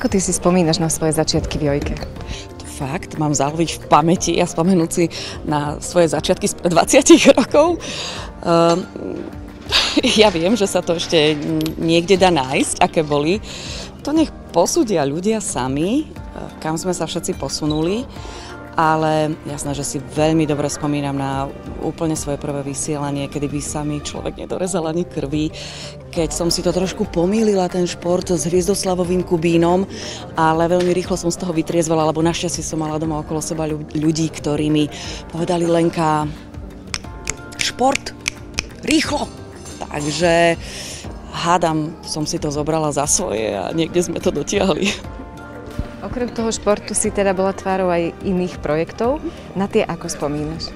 Ako ty si spomínaš na svoje začiatky v Jojke? Fakt, mám zaloviť v pamäti a spomenúť si na svoje začiatky z 20 rokov. Um, ja viem, že sa to ešte niekde dá nájsť, aké boli. To nech posúdia ľudia sami, kam sme sa všetci posunuli ale jasné, že si veľmi dobre spomínam na úplne svoje prvé vysielanie, kedy by sa mi človek nedorezal ani krvi, keď som si to trošku pomýlila, ten šport s Hviezdoslavovým Kubínom, ale veľmi rýchlo som z toho vytriezvala, lebo našťastie som mala doma okolo seba ľudí, ktorí mi povedali Lenka, šport, rýchlo. Takže hádam, som si to zobrala za svoje a niekde sme to dotiahli. Okrem toho športu si teda bola tvárou aj iných projektov. Na tie ako spomínaš?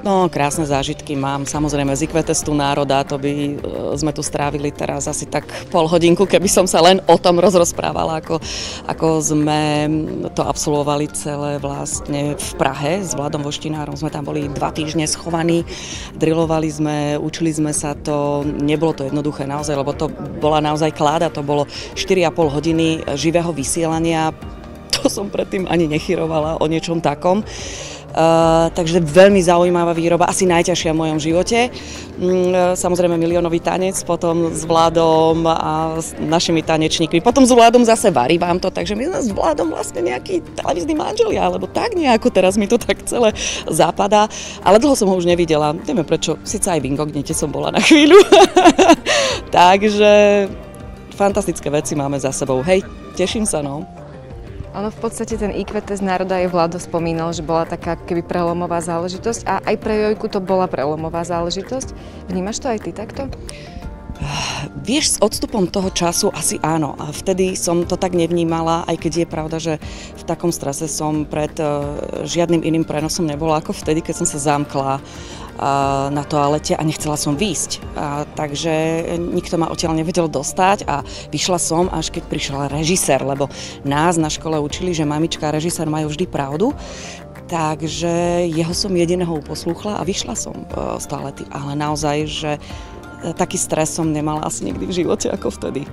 No, krásne zážitky mám. Samozrejme, z testu národa, to by e, sme tu strávili teraz asi tak pol hodinku, keby som sa len o tom rozrozprávala, ako, ako sme to absolvovali celé vlastne v Prahe s Vladom Voštinárom. Sme tam boli dva týždne schovaní, drilovali sme, učili sme sa to. Nebolo to jednoduché naozaj, lebo to bola naozaj kláda, to bolo 4,5 hodiny živého vysielania. To som predtým ani nechyrovala o niečom takom. Uh, takže veľmi zaujímavá výroba, asi najťažšia v mojom živote. Um, samozrejme miliónový tanec, potom s Vladom a s našimi tanečníkmi. Potom s Vladom zase varí vám to, takže my sme s Vladom vlastne nejaký televízny manželia, alebo tak nejako teraz mi to tak celé zapadá. Ale dlho som ho už nevidela, neviem prečo, síce aj v Ingognite som bola na chvíľu. takže fantastické veci máme za sebou. Hej, teším sa, no. Ono v podstate ten IQ test národa aj Vlado spomínal, že bola taká keby prelomová záležitosť a aj pre Jojku to bola prelomová záležitosť. Vnímaš to aj ty takto? Vieš, s odstupom toho času asi áno. Vtedy som to tak nevnímala, aj keď je pravda, že v takom strese som pred uh, žiadnym iným prenosom nebola ako vtedy, keď som sa zamkla na toalete a nechcela som výjsť. Takže nikto ma odtiaľ nevedel dostať a vyšla som, až keď prišiel režisér, lebo nás na škole učili, že mamička a režisér majú vždy pravdu. Takže jeho som jediného uposlúchla a vyšla som e, z toalety. Ale naozaj, že e, taký stres som nemala asi nikdy v živote ako vtedy.